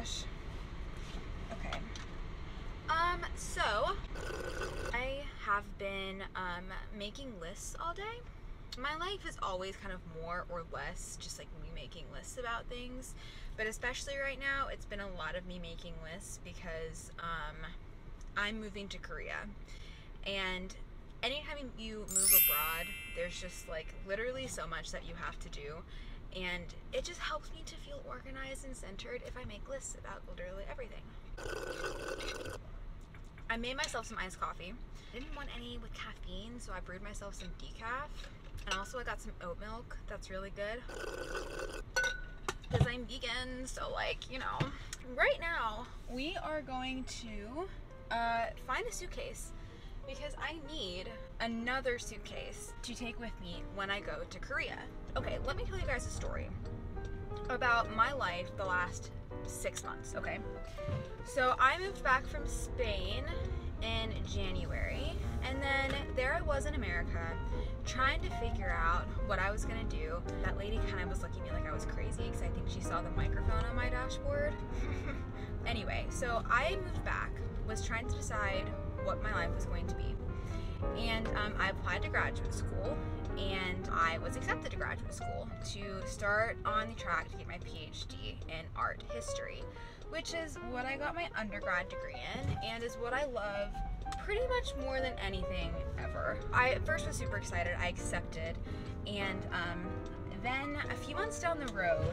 gosh. Okay. Um, so I have been um making lists all day. My life is always kind of more or less just like me making lists about things, but especially right now, it's been a lot of me making lists because um I'm moving to Korea. And anytime you move abroad, there's just like literally so much that you have to do and it just helps me to feel organized and centered if I make lists about literally everything. I made myself some iced coffee. I didn't want any with caffeine, so I brewed myself some decaf. And also I got some oat milk. That's really good. Because I'm vegan, so like, you know. Right now, we are going to uh, find a suitcase because I need another suitcase to take with me when I go to Korea. Okay, let me tell you guys a story about my life the last six months, okay? So I moved back from Spain in January, and then there I was in America trying to figure out what I was gonna do. That lady kind of was looking at me like I was crazy because I think she saw the microphone on my dashboard. anyway, so I moved back, was trying to decide what my life was going to be. And um, I applied to graduate school and I was accepted to graduate school to start on the track to get my PhD in art history, which is what I got my undergrad degree in and is what I love pretty much more than anything ever. I first was super excited, I accepted, and um, then a few months down the road,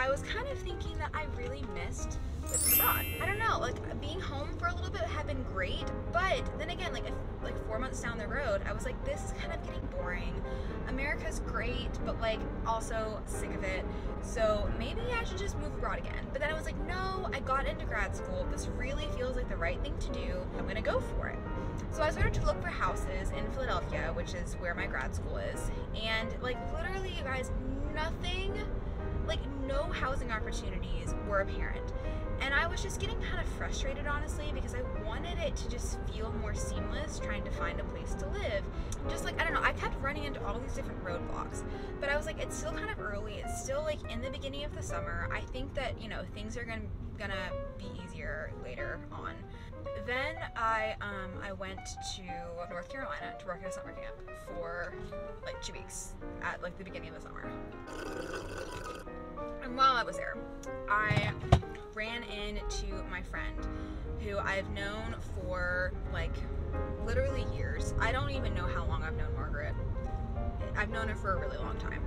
I was kind of thinking that I really missed living abroad. I don't know, like being home for a little bit had been great, but then again, like if, like four months down the road, I was like, this is kind of getting boring. America's great, but like also sick of it. So maybe I should just move abroad again. But then I was like, no, I got into grad school. This really feels like the right thing to do. I'm gonna go for it. So I started to look for houses in Philadelphia, which is where my grad school is. And like literally, you guys, nothing, like no housing opportunities were apparent. And I was just getting kind of frustrated, honestly, because I wanted it to just feel more seamless trying to find a place to live. Just like, I don't know, I kept running into all these different roadblocks. But I was like, it's still kind of early. It's still like in the beginning of the summer. I think that, you know, things are gonna, gonna be easier later on. Then I um, I went to North Carolina to work at a summer camp for like two weeks at like the beginning of the summer. And while I was there, I ran into my friend who I've known for like literally years. I don't even know how long I've known Margaret. I've known her for a really long time.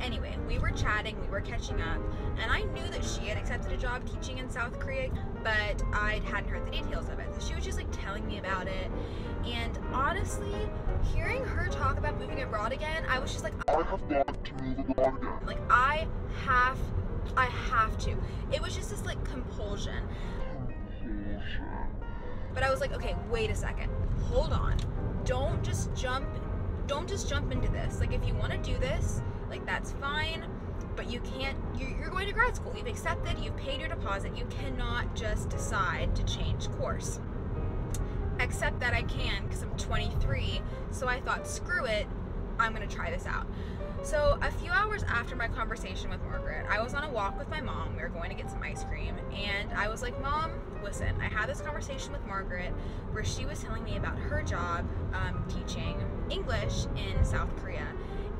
Anyway, we were chatting, we were catching up, and I knew that she had accepted a job teaching in South Korea, but I hadn't heard the details of it. So she was just like telling me about it. And honestly, hearing her talk about moving abroad again, I was just like, I have got to move abroad again. like I have, I have to. It was just this like compulsion. But I was like, okay, wait a second. Hold on. Don't just jump don't just jump into this. Like if you want to do this, like that's fine, but you can't you're, you're going to grad school. You've accepted, you've paid your deposit. You cannot just decide to change course. Except that I can because I'm 23. So I thought, screw it, I'm to try this out. So, a few hours after my conversation with Margaret, I was on a walk with my mom. We were going to get some ice cream, and I was like, Mom, listen, I had this conversation with Margaret where she was telling me about her job um, teaching English in South Korea.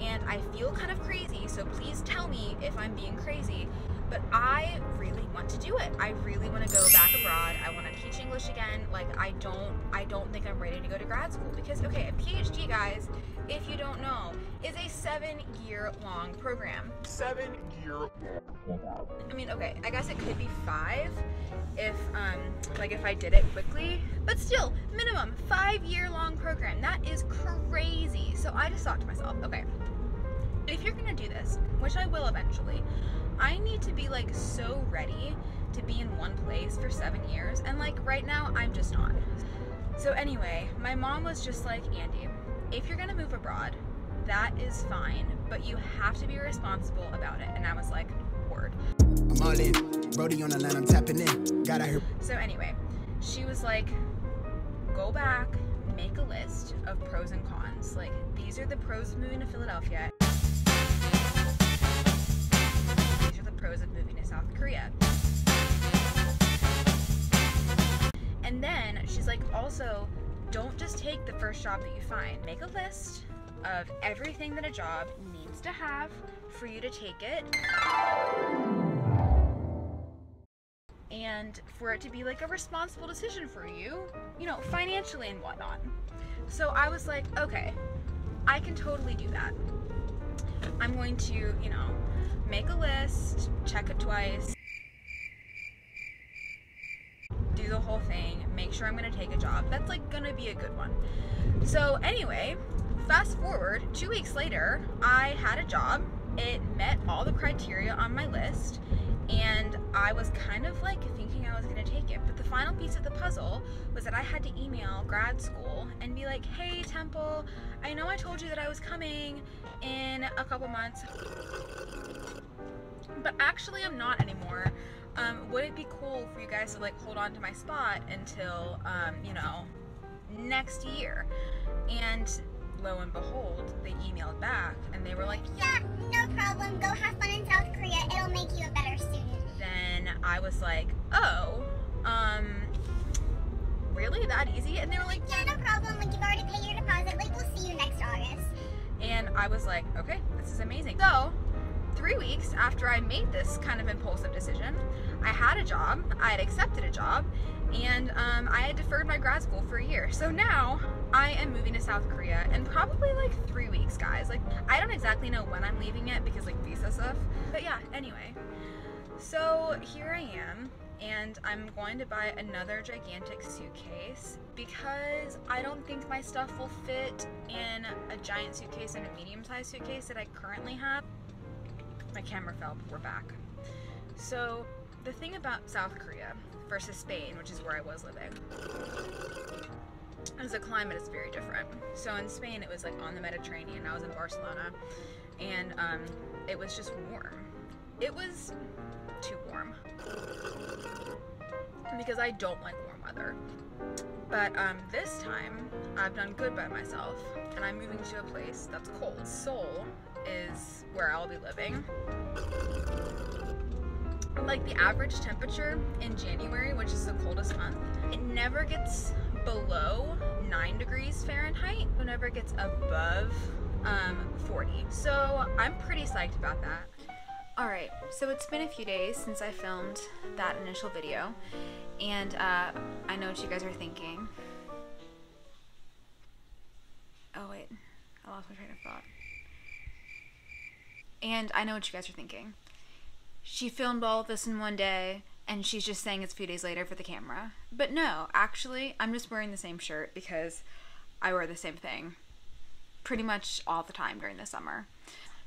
And I feel kind of crazy, so please tell me if I'm being crazy. But I really want to do it. I really want to go back abroad. I want to teach English again. Like I don't I don't think I'm ready to go to grad school because okay, a PhD guys, if you don't know, is a 7-year long program. Seven year I mean, okay, I guess it could be 5 if um like if I did it quickly, but still, minimum 5-year long program. That is crazy. So I just thought to myself, okay, if you're gonna do this, which I will eventually, I need to be like so ready to be in one place for seven years. And like right now, I'm just not. So, anyway, my mom was just like, Andie, if you're gonna move abroad, that is fine, but you have to be responsible about it. And I was like, word. I'm all in. Brody on the line, I'm tapping in. Got out here. So anyway, she was like, go back, make a list of pros and cons. Like, these are the pros of moving to Philadelphia. Also, don't just take the first job that you find. Make a list of everything that a job needs to have for you to take it. And for it to be like a responsible decision for you, you know, financially and whatnot. So I was like, okay, I can totally do that. I'm going to, you know, make a list, check it twice, do the whole thing, sure I'm gonna take a job. That's like gonna be a good one. So, anyway, fast forward two weeks later, I had a job. It met all the criteria on my list, and I was kind of like thinking I was gonna take it. But the final piece of the puzzle was that I had to email grad school and be like, hey, Temple, I know I told you that I was coming in a couple months, but actually I'm not anymore. Um, would it be cool for you guys to like hold on to my spot until, um, you know, next year? And lo and behold, they emailed back and they were like, Yeah, no problem. Go have fun in South Korea. It'll make you a better student. then I was like, oh, um, really that easy? And they were like, Yeah, no problem. Like you've already paid your deposit. Like we'll see you next August. and I was like, okay, this is amazing. So, three weeks after I made this kind of impulsive decision, I had a job, I had accepted a job, and um, I had deferred my grad school for a year. So now I am moving to South Korea in probably like three weeks, guys. Like, I don't exactly know when I'm leaving it because like visa stuff. But yeah, anyway. So here I am, and I'm going to buy another gigantic suitcase because I don't think my stuff will fit in a giant suitcase and a medium sized suitcase that I currently have. My camera fell, but we're back. So, the thing about South Korea versus Spain, which is where I was living, is the climate is very different. So, in Spain, it was like on the Mediterranean. I was in Barcelona, and um, it was just warm. It was too warm because I don't like warm weather. But um, this time, I've done good by myself, and I'm moving to a place that's cold. Seoul is where I'll be living. Like the average temperature in January, which is the coldest month, it never gets below 9 degrees Fahrenheit. It never gets above um, 40. So I'm pretty psyched about that. Alright, so it's been a few days since I filmed that initial video, and uh, I know what you guys are thinking. Oh, wait, I lost my train of thought. And I know what you guys are thinking. She filmed all of this in one day, and she's just saying it's a few days later for the camera. But no, actually, I'm just wearing the same shirt because I wear the same thing pretty much all the time during the summer.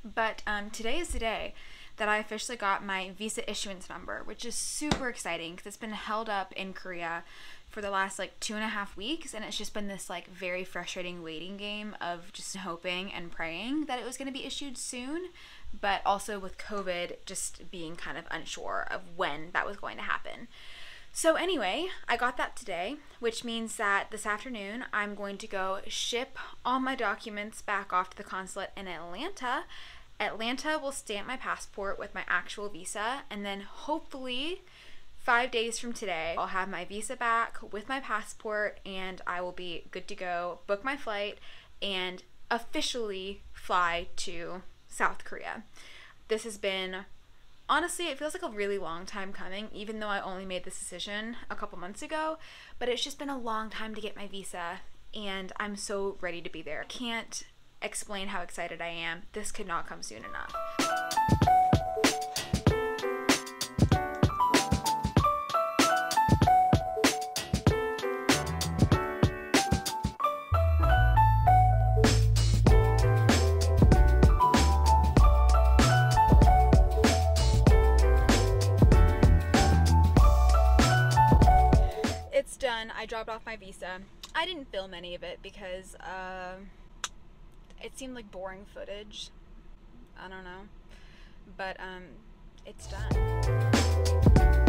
But um, today is the day that I officially got my visa issuance number, which is super exciting because it's been held up in Korea for the last like two and a half weeks, and it's just been this like very frustrating waiting game of just hoping and praying that it was going to be issued soon, but also with COVID just being kind of unsure of when that was going to happen. So, anyway, I got that today, which means that this afternoon I'm going to go ship all my documents back off to the consulate in Atlanta. Atlanta will stamp my passport with my actual visa, and then hopefully, five days from today, I'll have my visa back with my passport, and I will be good to go, book my flight, and officially fly to South Korea. This has been honestly, it feels like a really long time coming, even though I only made this decision a couple months ago. But it's just been a long time to get my visa, and I'm so ready to be there. Can't explain how excited I am. This could not come soon enough. It's done. I dropped off my visa. I didn't film any of it because uh, it seemed like boring footage. I don't know. But um, it's done.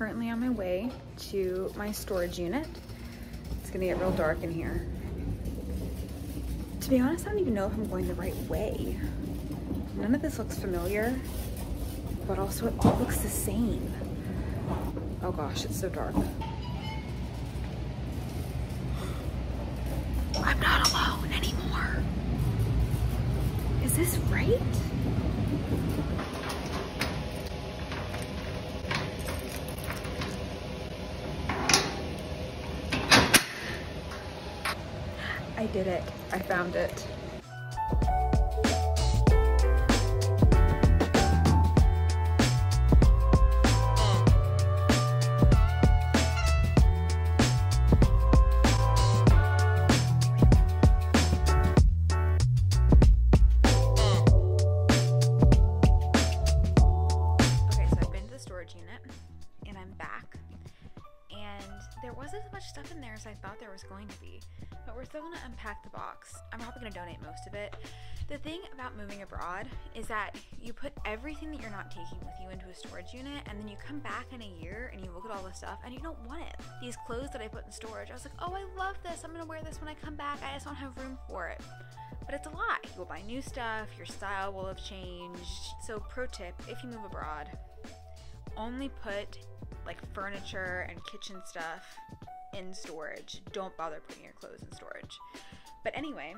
currently on my way to my storage unit. It's gonna get real dark in here. To be honest, I don't even know if I'm going the right way. None of this looks familiar, but also it all looks the same. Oh gosh, it's so dark. Everything that you're not taking with you into a storage unit and then you come back in a year and you look at all the stuff and you don't want it. These clothes that I put in storage, I was like, oh, I love this. I'm gonna wear this when I come back. I just don't have room for it. But it's a lie. You'll buy new stuff, your style will have changed. So, pro tip if you move abroad, only put like furniture and kitchen stuff in storage. Don't bother putting your clothes in storage. But anyway,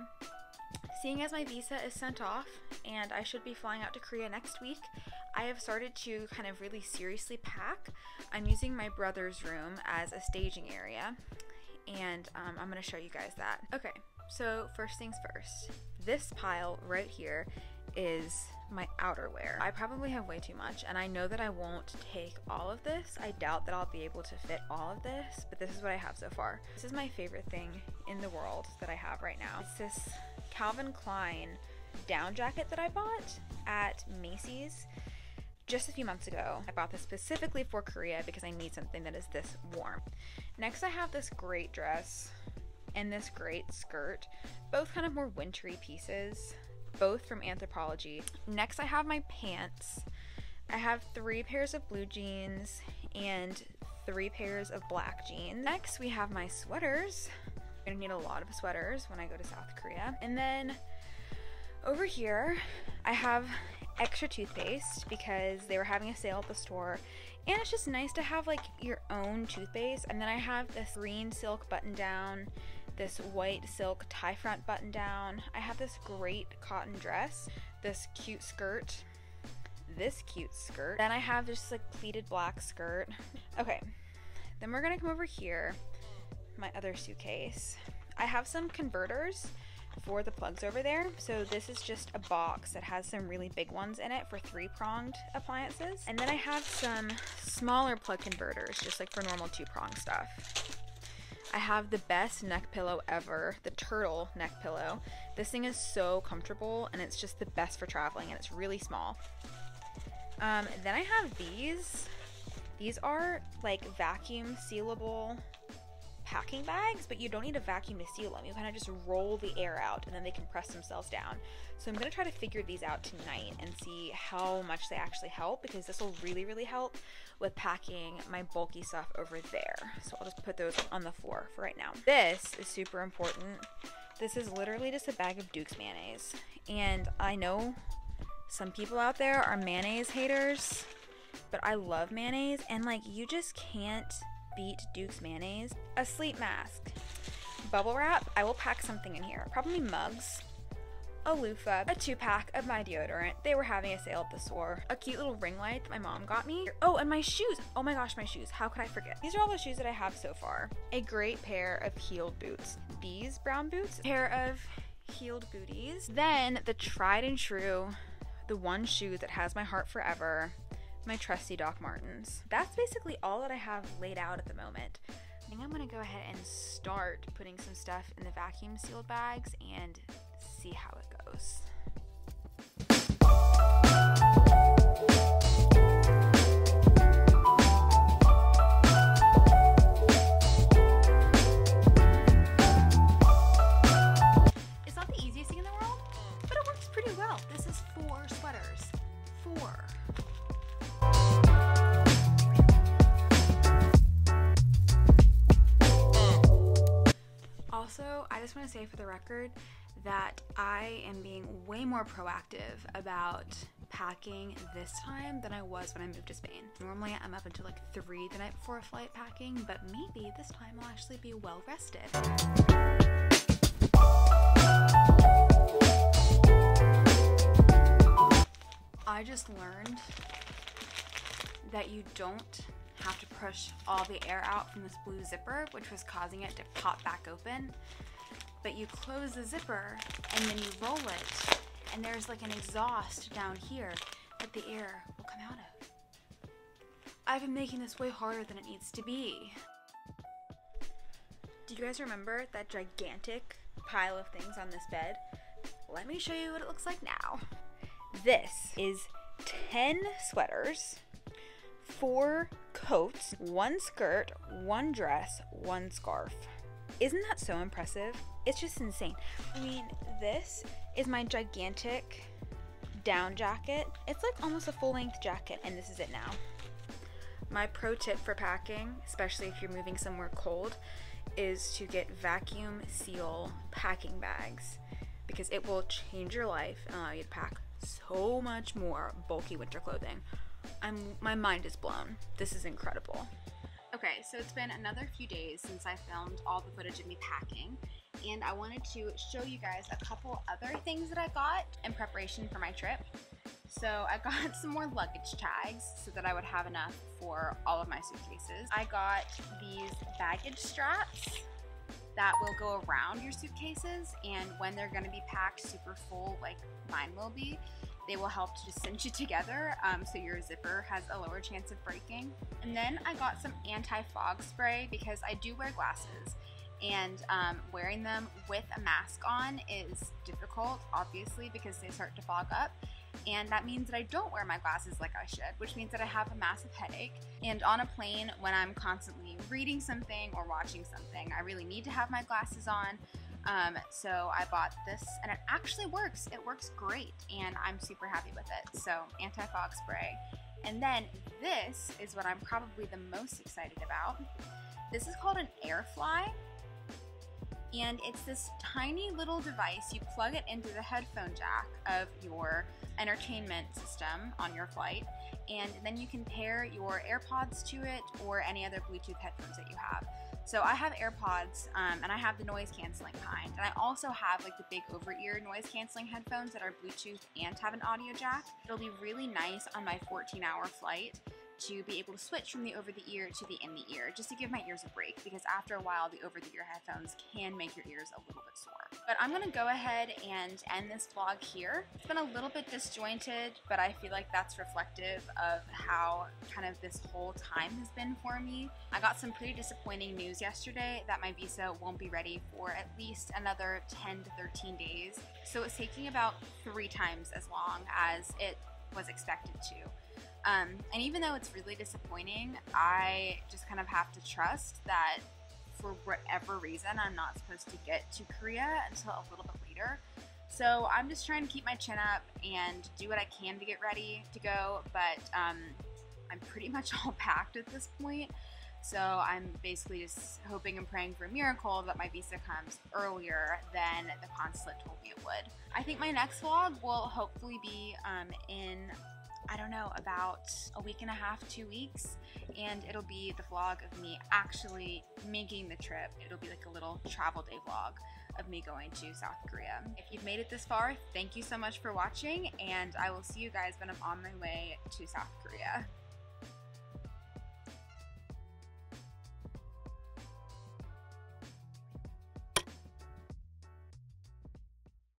seeing as my visa is sent off and I should be flying out to Korea next week, I have started to kind of really seriously pack. I'm using my brother's room as a staging area, and um, I'm gonna show you guys that. Okay, so first things first, this pile right here is my outerwear. I probably have way too much, and I know that I won't take all of this. I doubt that I'll be able to fit all of this, but this is what I have so far. This is my favorite thing in the world that I have right now. It's this Calvin Klein down jacket that I bought at Macy's just a few months ago. I bought this specifically for Korea because I need something that is this warm. Next, I have this great dress and this great skirt, both kind of more wintry pieces, both from Anthropologie. Next, I have my pants. I have three pairs of blue jeans and three pairs of black jeans. Next, we have my sweaters. I'm gonna need a lot of sweaters when I go to South Korea. And then over here, I have extra toothpaste because they were having a sale at the store. And it's just nice to have like your own toothpaste. And then I have this green silk button down, this white silk tie front button down. I have this great cotton dress, this cute skirt, this cute skirt. Then I have this like pleated black skirt. Okay, then we're gonna come over here, my other suitcase. I have some converters for the plugs over there. So this is just a box that has some really big ones in it for three pronged appliances. And then I have some smaller plug converters, just like for normal two prong stuff. I have the best neck pillow ever, the turtle neck pillow. This thing is so comfortable and it's just the best for traveling and it's really small. Um, then I have these. These are like vacuum sealable packing bags, but you don't need a vacuum to seal them. You kind of just roll the air out and then they compress themselves down. So I'm going to try to figure these out tonight and see how much they actually help because this will really, really help with packing my bulky stuff over there. So I'll just put those on the floor for right now. This is super important. This is literally just a bag of Duke's mayonnaise. And I know some people out there are mayonnaise haters, but I love mayonnaise and like you just can't beat Duke's mayonnaise. A sleep mask, bubble wrap. I will pack something in here, probably mugs, a loofah, a two pack of my deodorant. They were having a sale at the store. A cute little ring light that my mom got me. Oh, and my shoes. Oh my gosh, my shoes. How could I forget? These are all the shoes that I have so far. A great pair of heeled boots. These brown boots. A pair of heeled booties. Then the tried and true, the one shoe that has my heart forever my trusty Doc Martens. That's basically all that I have laid out at the moment. I think I'm gonna go ahead and start putting some stuff in the vacuum sealed bags and see how it goes. Just want to say for the record that I am being way more proactive about packing this time than I was when I moved to Spain. Normally, I'm up until like 3 the night before a flight packing, but maybe this time I'll actually be well rested. I just learned that you don't have to push all the air out from this blue zipper, which was causing it to pop back open. But you close the zipper and then you roll it, and there's like an exhaust down here that the air will come out of. I've been making this way harder than it needs to be. Do you guys remember that gigantic pile of things on this bed? Let me show you what it looks like now. This is 10 sweaters, four coats, one skirt, one dress, one scarf. Isn't that so impressive? It's just insane. I mean, this is my gigantic down jacket. It's like almost a full length jacket, and this is it now. My pro tip for packing, especially if you're moving somewhere cold, is to get vacuum seal packing bags because it will change your life and allow you to pack so much more bulky winter clothing. I'm my mind is blown. This is incredible. Okay, so it's been another few days since I filmed all the footage of me packing, and I wanted to show you guys a couple other things that I got in preparation for my trip. So I got some more luggage tags so that I would have enough for all of my suitcases. I got these baggage straps that will go around your suitcases and when they're to be packed super full like mine will be they will help to cinch it together um, so your zipper has a lower chance of breaking and then i got some anti-fog spray because i do wear glasses and um, wearing them with a mask on is difficult obviously because they start to fog up and that means that I don't wear my glasses like I should, which means that I have a massive headache. And on a plane, when I'm constantly reading something or watching something, I really need to have my glasses on. Um, so I bought this and it actually works. It works great and I'm super happy with it. So anti-fog spray. And then this is what I'm probably the most excited about. This is called an Airfly and it's this tiny little device. You plug it into the headphone jack of your entertainment system on your flight, and then you can pair your AirPods to it or any other Bluetooth headphones that you have. So I have AirPods um, and I have the noise canceling kind, and I also have like the big over ear noise canceling headphones that are Bluetooth and have an audio jack. It'll be really nice on my 14 hour flight to be able to switch from the over the ear to the in the ear just to give my ears a break because after a while the over the ear headphones can make your ears a little bit sore. But I'm gonna go ahead and end this vlog here. It's been a little bit disjointed, but I feel like that's reflective of how kind of this whole time has been for me. I got some pretty disappointing news yesterday that my visa won't be ready for at least another 10 to 13 days. So it's taking about three times as long as it was expected to. Um, and even though it's really disappointing, I just kind of have to trust that for whatever reason, I'm not supposed to get to Korea until a little bit later. So I'm just trying to keep my chin up and do what I can to get ready to go. But um, I'm pretty much all packed at this point. So I'm basically just hoping and praying for a miracle that my visa comes earlier than the consulate told me it would. I think my next vlog will hopefully be um, in I don't know, about a week and a half, two weeks, and it'll be the vlog of me actually making the trip. It'll be like a little travel day vlog of me going to South Korea. If you've made it this far, thank you so much for watching, and I will see you guys when I'm on my way to South Korea.